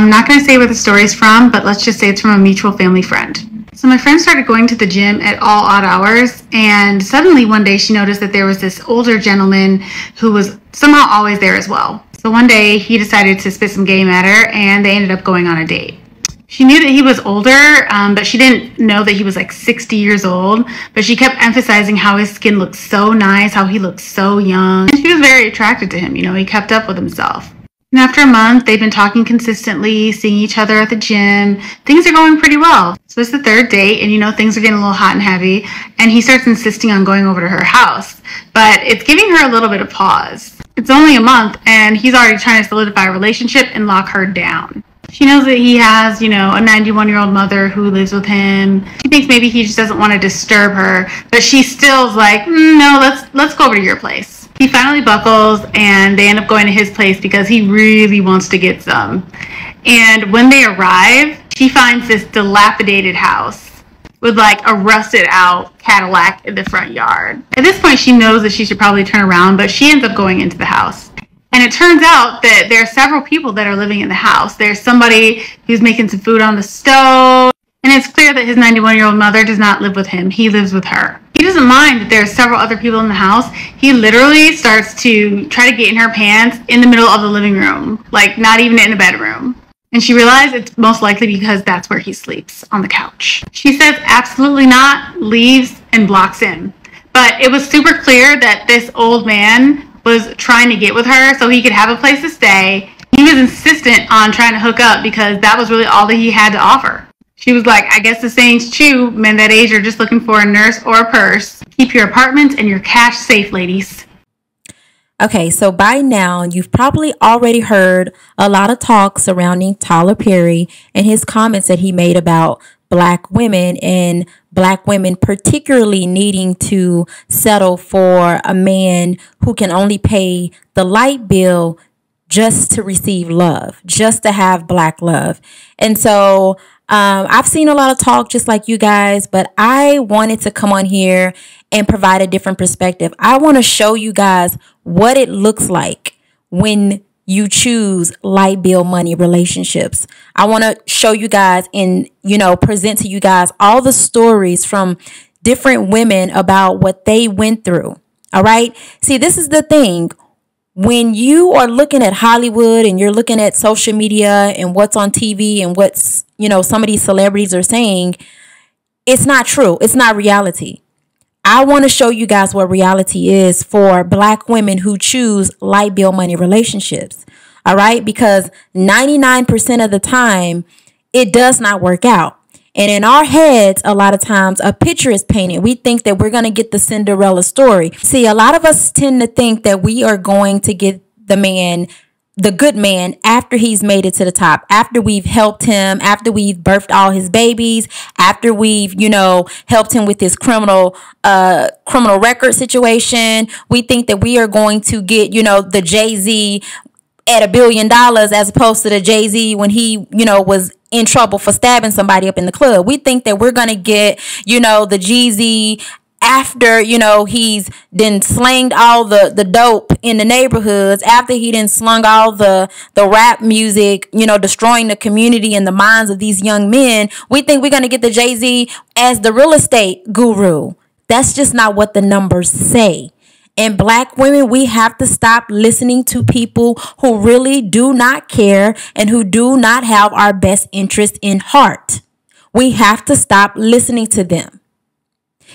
I'm not going to say where the story's from, but let's just say it's from a mutual family friend. So my friend started going to the gym at all odd hours, and suddenly one day she noticed that there was this older gentleman who was somehow always there as well. So one day he decided to spit some game at her, and they ended up going on a date. She knew that he was older, um, but she didn't know that he was like 60 years old. But she kept emphasizing how his skin looked so nice, how he looked so young. And she was very attracted to him. You know, he kept up with himself. And after a month, they've been talking consistently, seeing each other at the gym. Things are going pretty well. So it's the third date, and you know, things are getting a little hot and heavy. And he starts insisting on going over to her house. But it's giving her a little bit of pause. It's only a month, and he's already trying to solidify a relationship and lock her down. She knows that he has, you know, a 91 year old mother who lives with him. She thinks maybe he just doesn't want to disturb her, but she still's like, mm, no, let's let's go over to your place. He finally buckles, and they end up going to his place because he really wants to get some. And when they arrive, she finds this dilapidated house with like a rusted out Cadillac in the front yard. At this point, she knows that she should probably turn around, but she ends up going into the house. And it turns out that there are several people that are living in the house. There's somebody who's making some food on the stove. And it's clear that his 91 year old mother does not live with him. He lives with her. He doesn't mind that there are several other people in the house. He literally starts to try to get in her pants in the middle of the living room, like not even in the bedroom. And she realizes it's most likely because that's where he sleeps, on the couch. She says absolutely not, leaves, and blocks him. But it was super clear that this old man was trying to get with her so he could have a place to stay. He was insistent on trying to hook up because that was really all that he had to offer. She was like, I guess the saying's true. Men that age are just looking for a nurse or a purse. Keep your apartment and your cash safe, ladies. Okay, so by now you've probably already heard a lot of talk surrounding Tyler Perry and his comments that he made about black women and black women particularly needing to settle for a man who can only pay the light bill just to receive love, just to have black love. And so um, I've seen a lot of talk just like you guys, but I wanted to come on here and provide a different perspective. I want to show you guys what it looks like when you choose light bill money relationships. I want to show you guys and, you know, present to you guys all the stories from different women about what they went through. All right. See, this is the thing. When you are looking at Hollywood and you're looking at social media and what's on TV and what's, you know, some of these celebrities are saying, it's not true. It's not reality. I want to show you guys what reality is for black women who choose light bill money relationships. All right. Because 99% of the time, it does not work out. And in our heads, a lot of times a picture is painted. We think that we're going to get the Cinderella story. See, a lot of us tend to think that we are going to get the man the good man after he's made it to the top, after we've helped him, after we've birthed all his babies, after we've, you know, helped him with his criminal uh criminal record situation. We think that we are going to get, you know, the Jay-Z at a billion dollars as opposed to the Jay-Z when he, you know, was in trouble for stabbing somebody up in the club. We think that we're going to get, you know, the Jeezy after you know he's then slanged all the the dope in the neighborhoods after he then slung all the the rap music you know destroying the community and the minds of these young men. We think we're going to get the jay-z as the real estate guru. That's just not what the numbers say and black women, we have to stop listening to people who really do not care and who do not have our best interest in heart. We have to stop listening to them.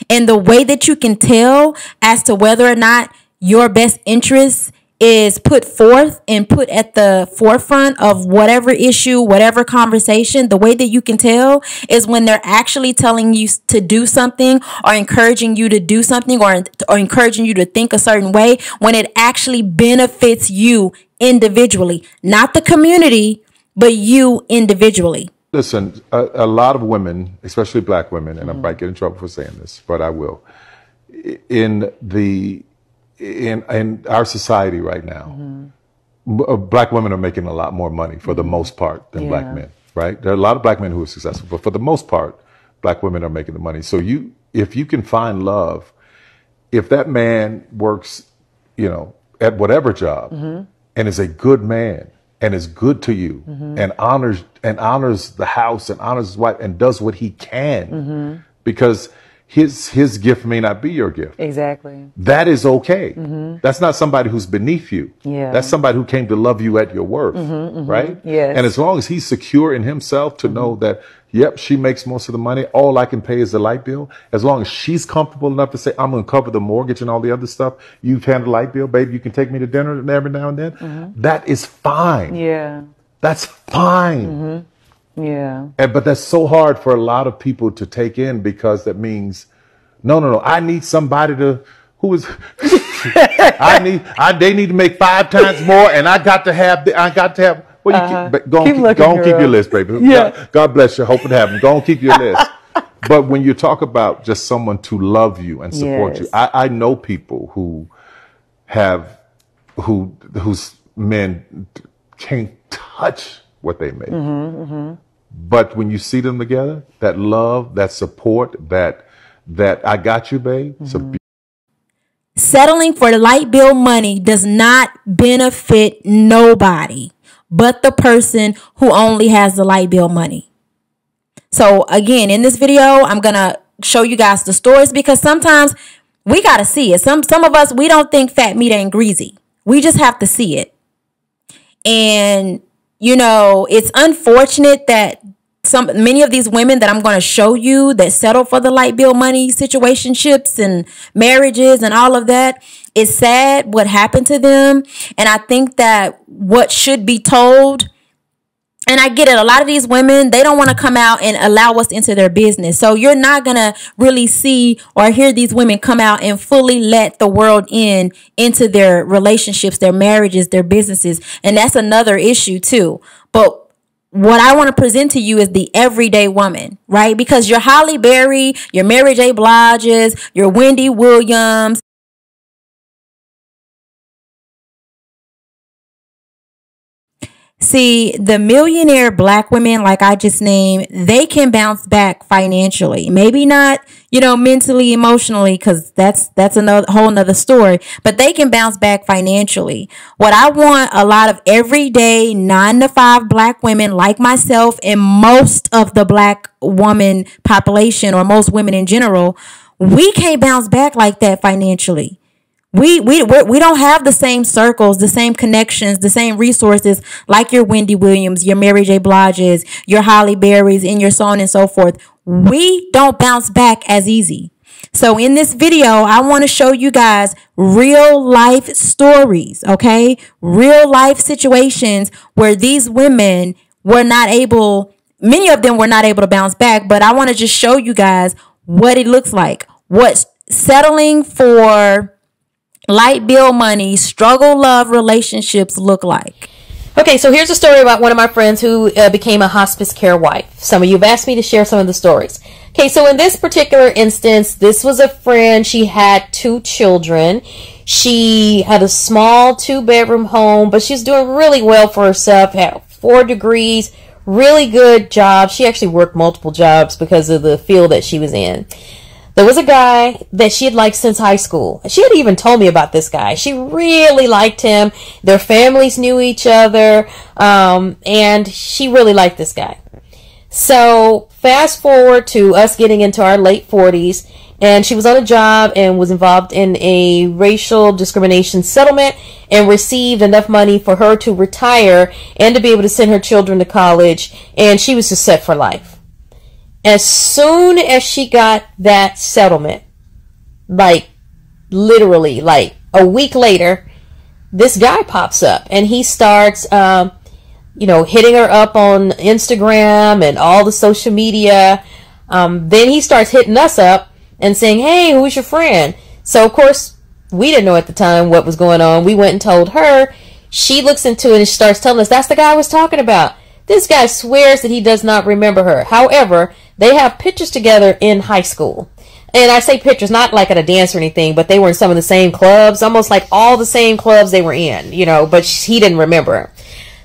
And the way that you can tell as to whether or not your best interest is put forth and put at the forefront of whatever issue, whatever conversation, the way that you can tell is when they're actually telling you to do something or encouraging you to do something or, or encouraging you to think a certain way when it actually benefits you individually, not the community, but you individually. Listen, a, a, lot of women, especially black women, and mm-hmm. I might get in trouble for saying this, but I will. In the in in our society right now, mm-hmm. Uh, black women are making a lot more money for the mm-hmm. most part than yeah. black men. Right? There are a lot of black men who are successful, but for the most part, black women are making the money. So you, if you can find love, if that man works, you know, at whatever job, mm-hmm. and is a good man and is good to you and honors and honors the house and honors his wife and does what he can because his his gift may not be your gift. Exactly. That is okay. Mm-hmm. That's not somebody who's beneath you. Yeah. That's somebody who came to love you at your worth, mm-hmm, mm-hmm. right? Yes. And as long as he's secure in himself to know that, yep, she makes most of the money. All I can pay is the light bill. As long as she's comfortable enough to say, I'm going to cover the mortgage and all the other stuff. You've handled the light bill, baby. You can take me to dinner every now and then. That is fine. Yeah. That's fine. Yeah. And, but that's so hard for a lot of people to take in because that means, no, no, no. I need somebody to who is. I need. I they need to make five times more, and I got to have. the- I got to have. Well, you Uh-huh. keep, go on, Keep keep, go on keep your list, baby. Yeah. God, God bless you. Hope it happens. Go on, keep your list. but when you talk about just someone to love you and support you, I, I know people who have who whose men can't touch what they make. Mm-hmm, But when you see them together, that love, that support, that that I got you, babe. Mm-hmm. be- Settling for light bill money does not benefit nobody but the person who only has the light bill money. So again, in this video, I'm going to show you guys the stories because sometimes we got to see it. Some some of us we don't think fat meat ain't greasy. We just have to see it. And you know, it's unfortunate that some many of these women that I'm going to show you that settle for the light bill money situationships and marriages and all of that it's sad what happened to them. And I think that what should be told and I get it. A lot of these women, they don't want to come out and allow us into their business. So you're not going to really see or hear these women come out and fully let the world in into their relationships, their marriages, their businesses. And that's another issue too. But what I want to present to you is the everyday woman, right? Because your Halle Berry, your Mary J. Blige's, your Wendy Williams, See, the millionaire black women, like I just named, they can bounce back financially. Maybe not, you know, mentally, emotionally, because that's that's another whole nother story. But they can bounce back financially. What I want a lot of everyday nine to five black women like myself and most of the black woman population or most women in general, we can't bounce back like that financially we we we don't have the same circles, the same connections, the same resources like your Wendy Williams, your Mary J. Blige's, your Halle Berry's, and your so on and so forth. We don't bounce back as easy. So in this video, I want to show you guys real life stories, okay? Real life situations where these women were not able, many of them were not able to bounce back, but I want to just show you guys what it looks like. What settling for light bill money, struggle love relationships look like. Okay, so here's a story about one of my friends who uh, became a hospice care wife. Some of you have asked me to share some of the stories. Okay, so in this particular instance, this was a friend. She had two children. She had a small two bedroom home, but she's doing really well for herself, had four degrees, really good job. She actually worked multiple jobs because of the field that she was in. There was a guy that she had liked since high school. She had even told me about this guy. She really liked him. Their families knew each other, um, and she really liked this guy. So fast forward to us getting into our late 40s, and she was on a job and was involved in a racial discrimination settlement and received enough money for her to retire and to be able to send her children to college, and she was just set for life as soon as she got that settlement, like literally, like a week later, this guy pops up and he starts, um, you know, hitting her up on Instagram and all the social media. Um, then he starts hitting us up and saying, "Hey, who's your friend?" So of course we didn't know at the time what was going on. We went and told her. She looks into it and starts telling us, "That's the guy I was talking about." This guy swears that he does not remember her. However, they have pictures together in high school. And I say pictures not like at a dance or anything, but they were in some of the same clubs, almost like all the same clubs they were in, you know, but he didn't remember.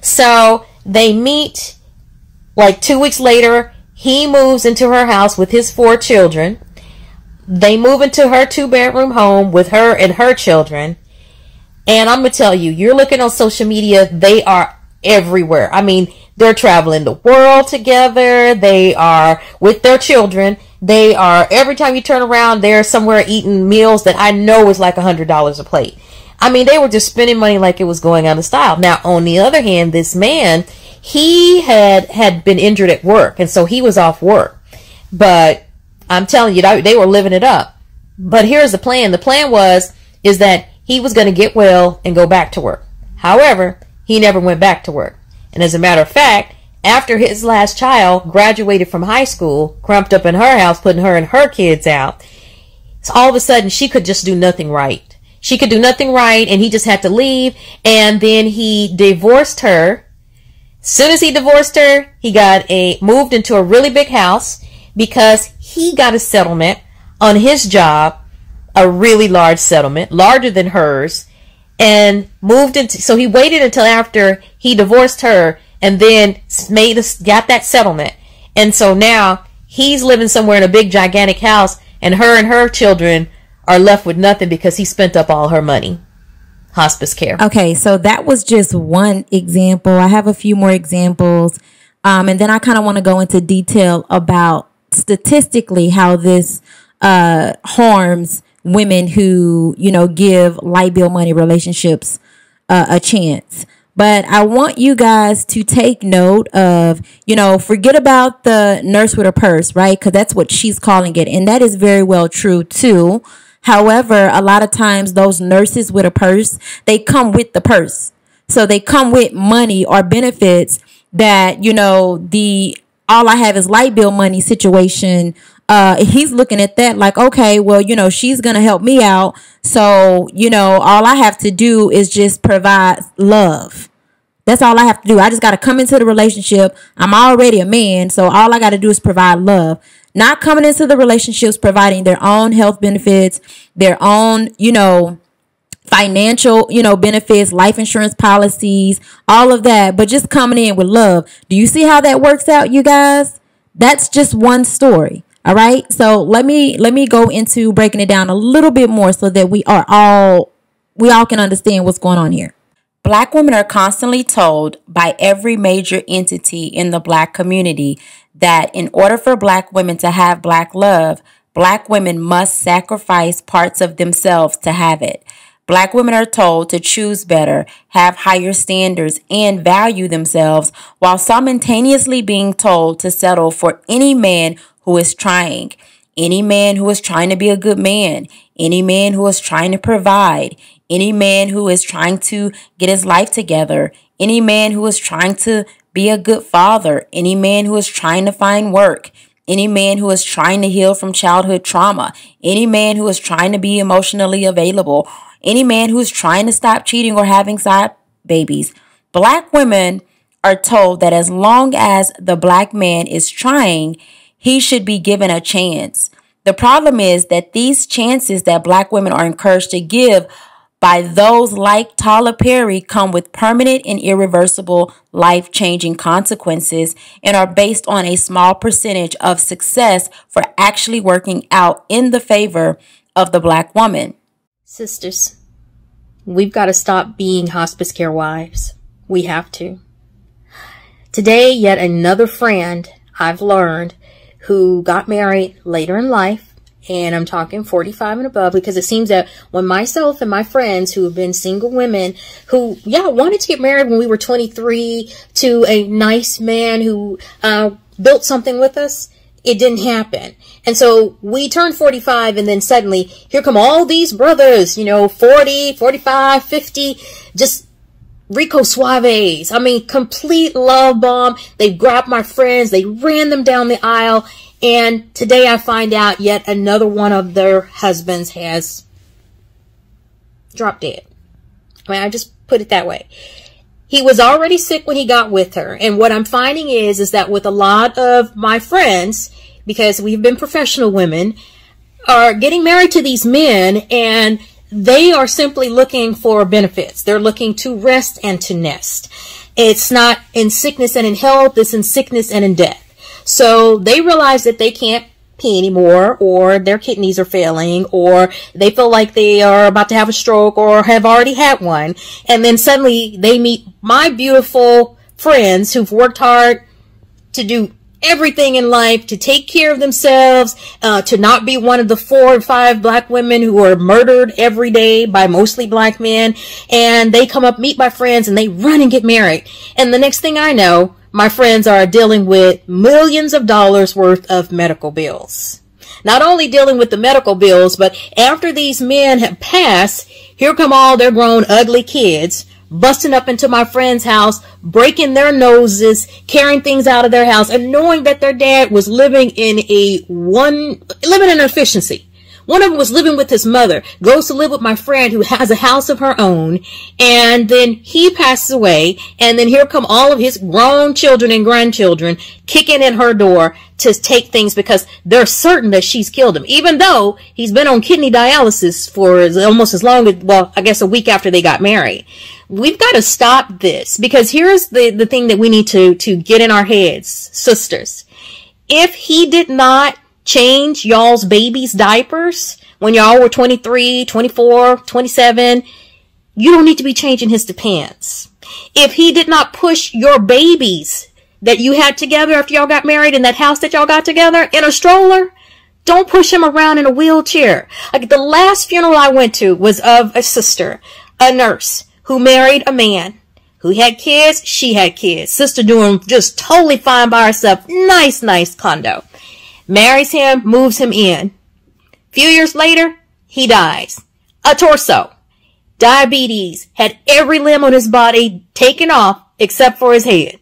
So they meet like two weeks later. He moves into her house with his four children. They move into her two bedroom home with her and her children. And I'm going to tell you, you're looking on social media, they are everywhere. I mean, they're traveling the world together. They are with their children. They are every time you turn around, they're somewhere eating meals that I know is like a hundred dollars a plate. I mean, they were just spending money like it was going out of style. Now, on the other hand, this man, he had had been injured at work, and so he was off work. But I'm telling you, they were living it up. But here's the plan. The plan was is that he was going to get well and go back to work. However, he never went back to work. And as a matter of fact, after his last child graduated from high school, crumped up in her house, putting her and her kids out, so all of a sudden she could just do nothing right. She could do nothing right and he just had to leave. And then he divorced her. Soon as he divorced her, he got a, moved into a really big house because he got a settlement on his job, a really large settlement, larger than hers, and moved into, so he waited until after he divorced her and then made us, got that settlement. And so now he's living somewhere in a big gigantic house and her and her children are left with nothing because he spent up all her money. Hospice care. Okay, so that was just one example. I have a few more examples. Um, and then I kind of want to go into detail about statistically how this uh, harms women who, you know, give light bill money relationships uh, a chance. But I want you guys to take note of, you know, forget about the nurse with a purse, right? Because that's what she's calling it. And that is very well true, too. However, a lot of times those nurses with a purse, they come with the purse. So they come with money or benefits that, you know, the all I have is light bill money situation. Uh, he's looking at that like, okay, well, you know, she's going to help me out. So, you know, all I have to do is just provide love. That's all I have to do. I just got to come into the relationship. I'm already a man. So all I got to do is provide love not coming into the relationships providing their own health benefits, their own, you know, financial, you know, benefits, life insurance policies, all of that, but just coming in with love. Do you see how that works out, you guys? That's just one story. All right? So, let me let me go into breaking it down a little bit more so that we are all we all can understand what's going on here. Black women are constantly told by every major entity in the black community that in order for black women to have black love, black women must sacrifice parts of themselves to have it. Black women are told to choose better, have higher standards, and value themselves while simultaneously being told to settle for any man who is trying. Any man who is trying to be a good man, any man who is trying to provide, any man who is trying to get his life together, any man who is trying to be a good father. Any man who is trying to find work. Any man who is trying to heal from childhood trauma. Any man who is trying to be emotionally available. Any man who is trying to stop cheating or having side babies. Black women are told that as long as the black man is trying, he should be given a chance. The problem is that these chances that black women are encouraged to give by those like Tyler Perry come with permanent and irreversible life changing consequences and are based on a small percentage of success for actually working out in the favor of the black woman. Sisters, we've got to stop being hospice care wives. We have to. Today, yet another friend I've learned who got married later in life and I'm talking 45 and above because it seems that when myself and my friends who have been single women who, yeah, wanted to get married when we were 23 to a nice man who uh, built something with us, it didn't happen. And so we turned 45 and then suddenly here come all these brothers, you know, 40, 45, 50, just Rico Suaves. I mean, complete love bomb. They grabbed my friends. They ran them down the aisle and today I find out yet another one of their husbands has dropped dead. I mean, I just put it that way. He was already sick when he got with her. And what I'm finding is, is that with a lot of my friends, because we've been professional women, are getting married to these men and they are simply looking for benefits. They're looking to rest and to nest. It's not in sickness and in health, it's in sickness and in death. So they realize that they can't pee anymore or their kidneys are failing or they feel like they are about to have a stroke or have already had one. And then suddenly they meet my beautiful friends who've worked hard to do everything in life, to take care of themselves, uh, to not be one of the four or five black women who are murdered every day by mostly black men. And they come up, meet my friends, and they run and get married. And the next thing I know, my friends are dealing with millions of dollars worth of medical bills. Not only dealing with the medical bills, but after these men have passed, here come all their grown ugly kids busting up into my friend's house, breaking their noses, carrying things out of their house, and knowing that their dad was living in a one, living in efficiency. One of them was living with his mother, goes to live with my friend who has a house of her own, and then he passes away, and then here come all of his grown children and grandchildren kicking in her door to take things because they're certain that she's killed him, even though he's been on kidney dialysis for almost as long as, well, I guess a week after they got married. We've got to stop this because here's the, the thing that we need to, to get in our heads, sisters. If he did not change y'all's babies' diapers when y'all were 23, 24, 27, you don't need to be changing his pants. If he did not push your babies that you had together after y'all got married in that house that y'all got together in a stroller, don't push him around in a wheelchair. Like the last funeral I went to was of a sister, a nurse, who married a man who had kids. She had kids. Sister doing just totally fine by herself. Nice, nice condo marries him, moves him in. Few years later, he dies. A torso. Diabetes. Had every limb on his body taken off except for his head.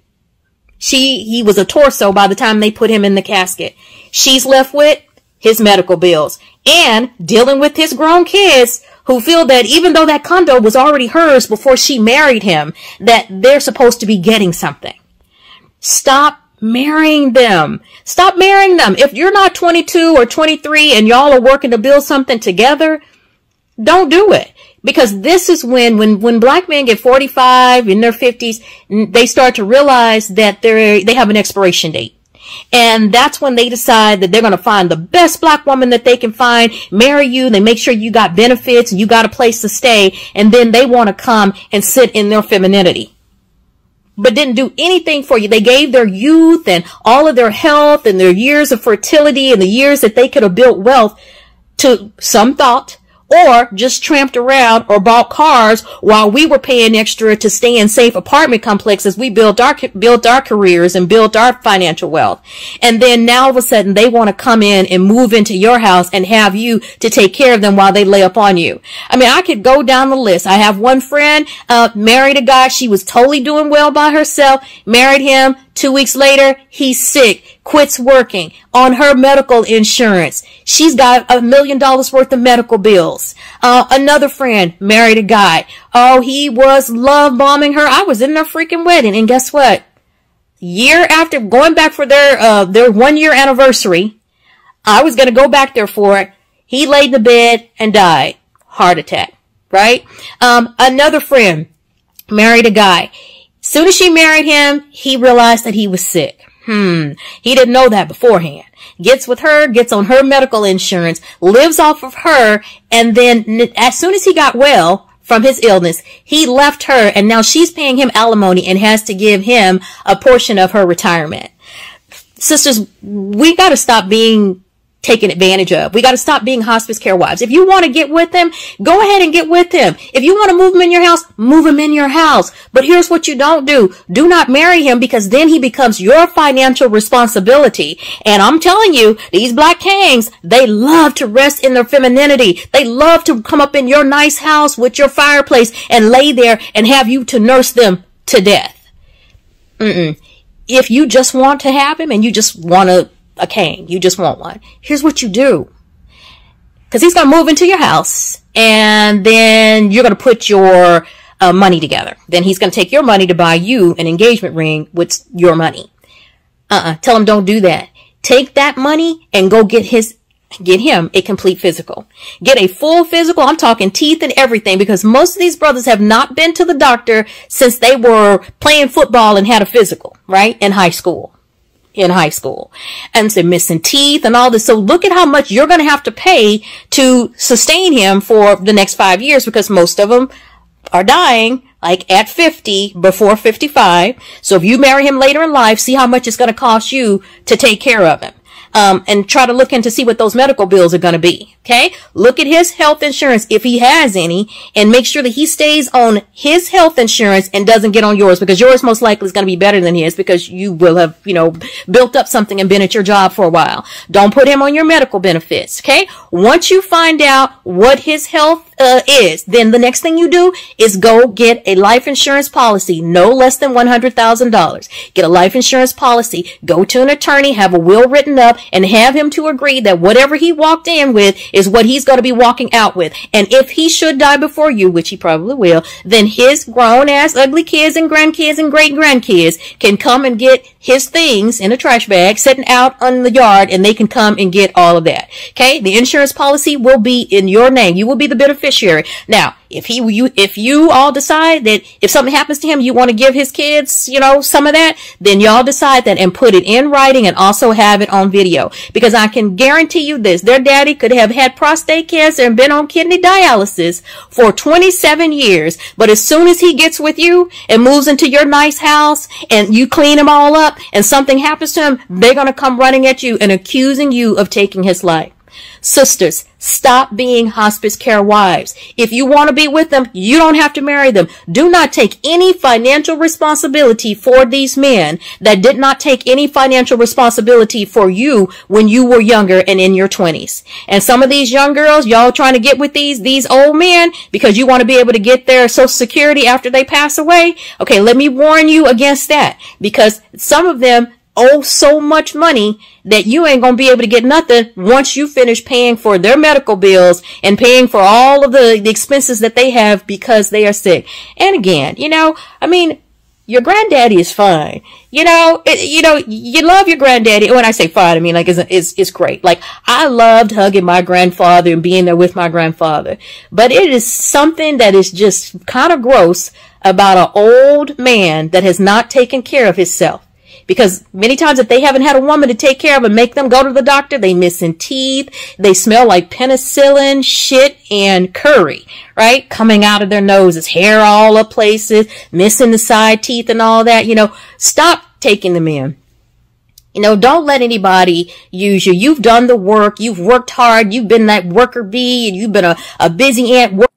She, he was a torso by the time they put him in the casket. She's left with his medical bills and dealing with his grown kids who feel that even though that condo was already hers before she married him, that they're supposed to be getting something. Stop marrying them. Stop marrying them. If you're not 22 or 23 and y'all are working to build something together, don't do it. Because this is when, when, when black men get 45 in their 50s, they start to realize that they're, they have an expiration date. And that's when they decide that they're going to find the best black woman that they can find, marry you, they make sure you got benefits and you got a place to stay, and then they want to come and sit in their femininity but didn't do anything for you. They gave their youth and all of their health and their years of fertility and the years that they could have built wealth to some thought or just tramped around or bought cars while we were paying extra to stay in safe apartment complexes. We built our, built our careers and built our financial wealth. And then now all of a sudden they want to come in and move into your house and have you to take care of them while they lay up on you. I mean, I could go down the list. I have one friend, uh, married a guy. She was totally doing well by herself, married him. Two weeks later, he's sick quits working on her medical insurance. She's got a million dollars worth of medical bills. Uh, another friend married a guy. Oh, he was love bombing her. I was in their freaking wedding. And guess what? Year after going back for their, uh, their one year anniversary, I was going to go back there for it. He laid in the bed and died. Heart attack, right? Um, another friend married a guy. Soon as she married him, he realized that he was sick. Hmm. He didn't know that beforehand. Gets with her, gets on her medical insurance, lives off of her, and then as soon as he got well from his illness, he left her and now she's paying him alimony and has to give him a portion of her retirement. Sisters, we gotta stop being taken advantage of. We got to stop being hospice care wives. If you want to get with them, go ahead and get with them. If you want to move them in your house, move them in your house. But here's what you don't do. Do not marry him because then he becomes your financial responsibility. And I'm telling you, these black kings, they love to rest in their femininity. They love to come up in your nice house with your fireplace and lay there and have you to nurse them to death. Mm-mm. If you just want to have him and you just want to a cane. You just want one. Here's what you do. Cause he's gonna move into your house and then you're gonna put your uh, money together. Then he's gonna take your money to buy you an engagement ring with your money. Uh-uh. Tell him don't do that. Take that money and go get his get him a complete physical. Get a full physical. I'm talking teeth and everything because most of these brothers have not been to the doctor since they were playing football and had a physical, right? In high school in high school and so missing teeth and all this. So look at how much you're going to have to pay to sustain him for the next five years because most of them are dying like at 50 before 55. So if you marry him later in life, see how much it's going to cost you to take care of him um, and try to look into see what those medical bills are going to be. Okay. Look at his health insurance if he has any and make sure that he stays on his health insurance and doesn't get on yours because yours most likely is going to be better than his because you will have, you know, built up something and been at your job for a while. Don't put him on your medical benefits. Okay. Once you find out what his health uh, is, then the next thing you do is go get a life insurance policy, no less than $100,000. Get a life insurance policy, go to an attorney, have a will written up, and have him to agree that whatever he walked in with is what he's going to be walking out with. And if he should die before you, which he probably will, then his grown ass ugly kids and grandkids and great grandkids can come and get his things in a trash bag sitting out on the yard and they can come and get all of that. Okay. The insurance policy will be in your name. You will be the beneficiary. Now, if he, you, if you all decide that if something happens to him, you want to give his kids, you know, some of that, then y'all decide that and put it in writing and also have it on video. Because I can guarantee you this, their daddy could have had prostate cancer and been on kidney dialysis for 27 years. But as soon as he gets with you and moves into your nice house and you clean him all up and something happens to him, they're going to come running at you and accusing you of taking his life. Sisters, stop being hospice care wives. If you want to be with them, you don't have to marry them. Do not take any financial responsibility for these men that did not take any financial responsibility for you when you were younger and in your 20s. And some of these young girls, y'all trying to get with these, these old men because you want to be able to get their social security after they pass away. Okay, let me warn you against that because some of them owe so much money that you ain't gonna be able to get nothing once you finish paying for their medical bills and paying for all of the, the expenses that they have because they are sick. And again, you know, I mean, your granddaddy is fine. You know, it, you know, you love your granddaddy. When I say fine, I mean like it's, it's, it's great. Like I loved hugging my grandfather and being there with my grandfather, but it is something that is just kind of gross about an old man that has not taken care of himself. Because many times if they haven't had a woman to take care of and make them go to the doctor, they missing teeth, they smell like penicillin, shit, and curry, right? Coming out of their noses, hair all up places, missing the side teeth and all that. You know, stop taking them in. You know, don't let anybody use you. You've done the work. You've worked hard. You've been that worker bee and you've been a, a busy ant.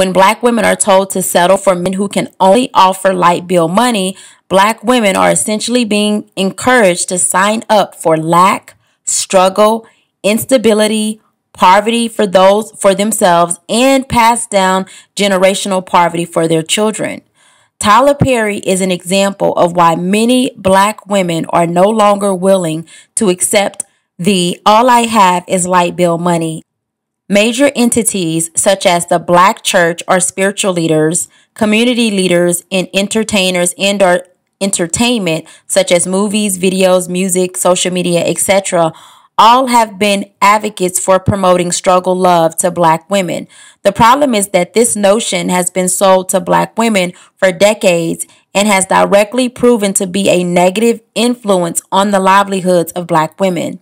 When black women are told to settle for men who can only offer light bill money, black women are essentially being encouraged to sign up for lack, struggle, instability, poverty for those for themselves and pass down generational poverty for their children. Tyler Perry is an example of why many black women are no longer willing to accept the all I have is light bill money. Major entities such as the black church or spiritual leaders, community leaders, and entertainers and or entertainment such as movies, videos, music, social media, etc., all have been advocates for promoting struggle love to black women. The problem is that this notion has been sold to black women for decades and has directly proven to be a negative influence on the livelihoods of black women.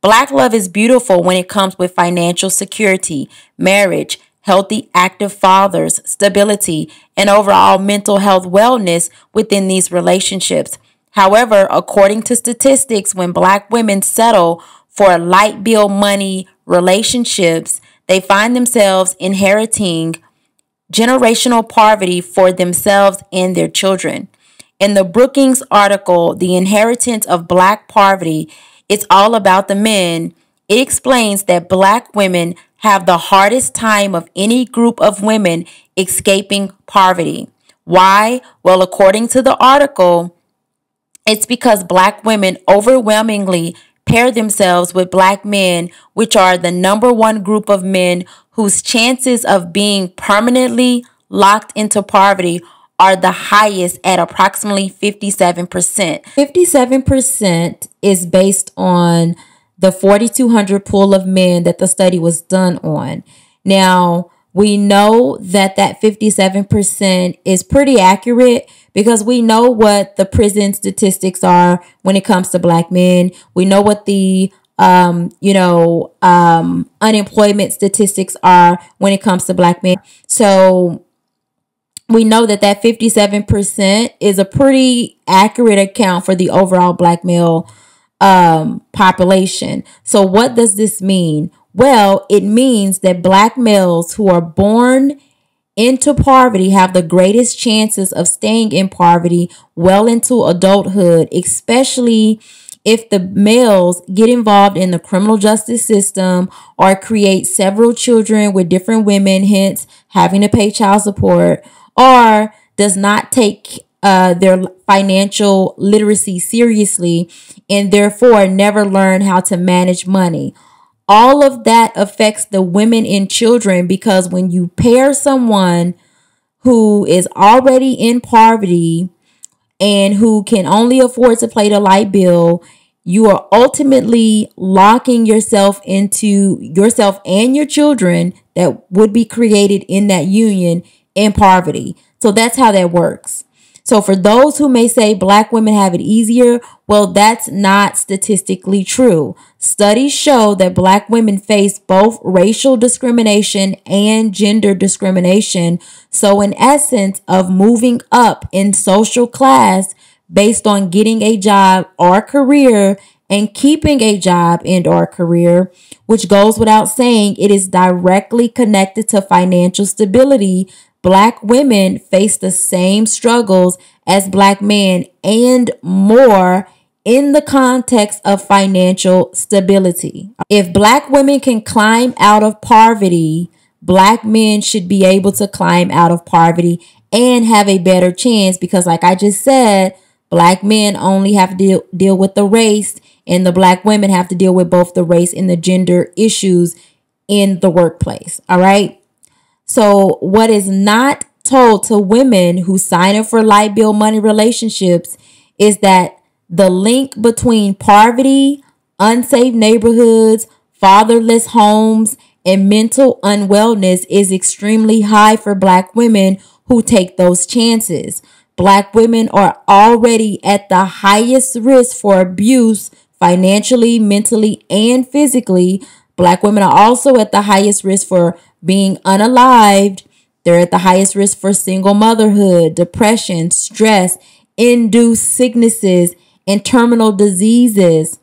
Black love is beautiful when it comes with financial security, marriage, healthy, active fathers, stability, and overall mental health wellness within these relationships. However, according to statistics, when black women settle for light bill money relationships, they find themselves inheriting generational poverty for themselves and their children. In the Brookings article, The Inheritance of Black Poverty, it's all about the men. It explains that black women have the hardest time of any group of women escaping poverty. Why? Well, according to the article, it's because black women overwhelmingly pair themselves with black men, which are the number one group of men whose chances of being permanently locked into poverty are the highest at approximately 57%. 57% is based on the 4,200 pool of men that the study was done on. Now, we know that that 57% is pretty accurate because we know what the prison statistics are when it comes to black men. We know what the um, you know, um, unemployment statistics are when it comes to black men. So we know that that 57% is a pretty accurate account for the overall black male um, population. So what does this mean? Well, it means that black males who are born into poverty have the greatest chances of staying in poverty well into adulthood, especially if the males get involved in the criminal justice system or create several children with different women, hence having to pay child support, or does not take uh, their financial literacy seriously and therefore never learn how to manage money. All of that affects the women and children because when you pair someone who is already in poverty and who can only afford to pay the light bill, you are ultimately locking yourself into yourself and your children that would be created in that union in poverty. So that's how that works. So for those who may say black women have it easier, well, that's not statistically true. Studies show that black women face both racial discrimination and gender discrimination. So in essence of moving up in social class based on getting a job or career and keeping a job and or career, which goes without saying, it is directly connected to financial stability Black women face the same struggles as black men and more in the context of financial stability. If black women can climb out of poverty, black men should be able to climb out of poverty and have a better chance because, like I just said, black men only have to deal, deal with the race, and the black women have to deal with both the race and the gender issues in the workplace. All right. So, what is not told to women who sign up for light bill money relationships is that the link between poverty, unsafe neighborhoods, fatherless homes, and mental unwellness is extremely high for Black women who take those chances. Black women are already at the highest risk for abuse financially, mentally, and physically. Black women are also at the highest risk for being unalived. They're at the highest risk for single motherhood, depression, stress, induced sicknesses, and terminal diseases.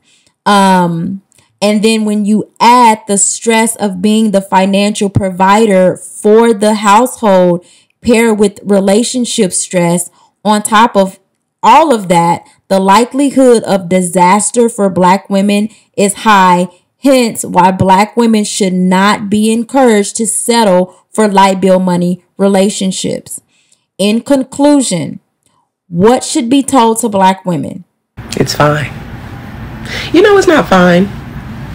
Um, and then when you add the stress of being the financial provider for the household, paired with relationship stress, on top of all of that, the likelihood of disaster for Black women is high Hence, why black women should not be encouraged to settle for light bill money relationships. In conclusion, what should be told to black women? It's fine. You know it's not fine,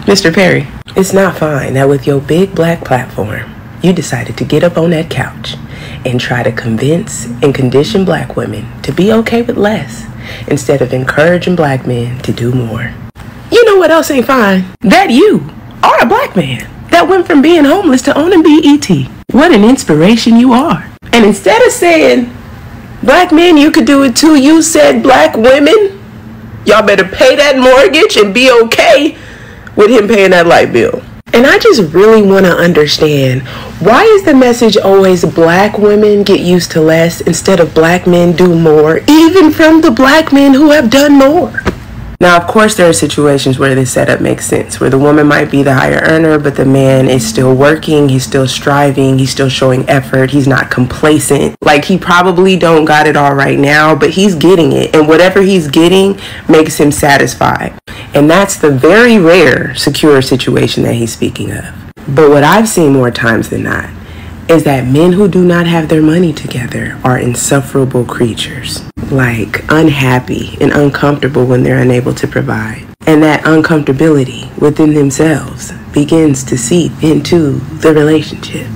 Mr. Perry. It's not fine that with your big black platform, you decided to get up on that couch and try to convince and condition black women to be okay with less instead of encouraging black men to do more. You know what else ain't fine? That you are a black man that went from being homeless to owning BET. What an inspiration you are. And instead of saying, black men, you could do it too, you said, black women, y'all better pay that mortgage and be okay with him paying that light bill. And I just really want to understand why is the message always black women get used to less instead of black men do more, even from the black men who have done more? Now, of course, there are situations where this setup makes sense, where the woman might be the higher earner, but the man is still working, he's still striving, he's still showing effort, he's not complacent. Like he probably don't got it all right now, but he's getting it, and whatever he's getting makes him satisfied. And that's the very rare secure situation that he's speaking of. But what I've seen more times than not is that men who do not have their money together are insufferable creatures, like unhappy and uncomfortable when they're unable to provide. And that uncomfortability within themselves begins to seep into the relationship.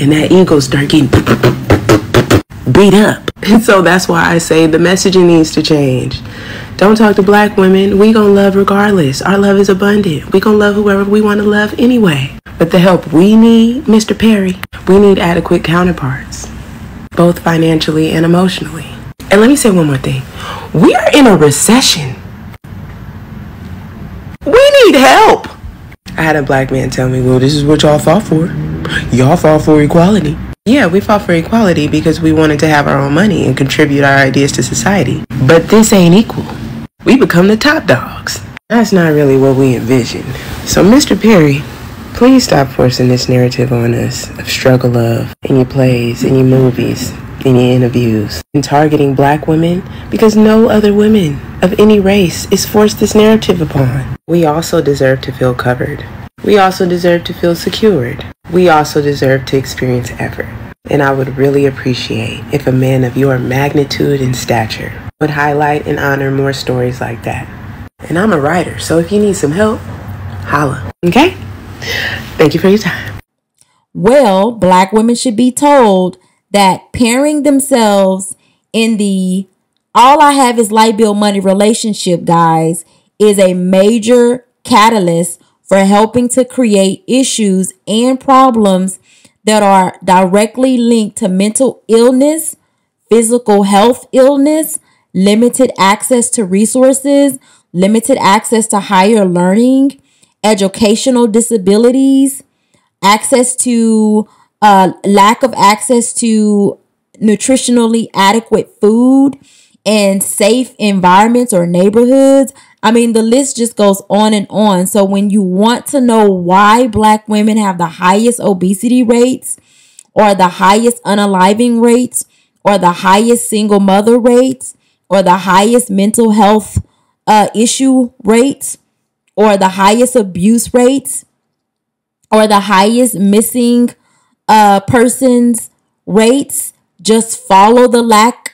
And that ego start getting beat up. And so that's why I say the messaging needs to change. Don't talk to black women. We gonna love regardless. Our love is abundant. We gonna love whoever we want to love anyway. But the help we need, Mr. Perry, we need adequate counterparts, both financially and emotionally. And let me say one more thing. We are in a recession. We need help. I had a black man tell me, well, this is what y'all fought for. Y'all fought for equality. Yeah, we fought for equality because we wanted to have our own money and contribute our ideas to society. But this ain't equal. We become the top dogs. That's not really what we envisioned. So, Mr. Perry, please stop forcing this narrative on us of struggle love in your plays, in your movies, in your interviews, and targeting black women because no other women of any race is forced this narrative upon. We also deserve to feel covered. We also deserve to feel secured. We also deserve to experience effort. And I would really appreciate if a man of your magnitude and stature would highlight and honor more stories like that. And I'm a writer, so if you need some help, holla. Okay? Thank you for your time. Well, black women should be told that pairing themselves in the all I have is light bill money relationship, guys, is a major catalyst for helping to create issues and problems that are directly linked to mental illness, physical health illness, limited access to resources, limited access to higher learning, educational disabilities, access to uh, lack of access to nutritionally adequate food and safe environments or neighborhoods. I mean, the list just goes on and on. So, when you want to know why Black women have the highest obesity rates, or the highest unaliving rates, or the highest single mother rates, or the highest mental health uh, issue rates, or the highest abuse rates, or the highest missing uh, persons rates, just follow the lack,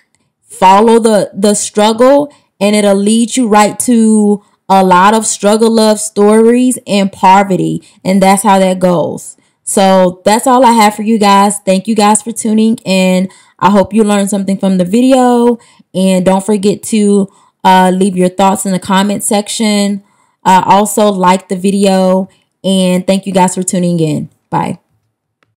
follow the the struggle, and it'll lead you right to a lot of struggle love stories and poverty, and that's how that goes. So that's all I have for you guys. Thank you guys for tuning in. I hope you learned something from the video, and don't forget to uh, leave your thoughts in the comment section. Uh, also, like the video, and thank you guys for tuning in. Bye.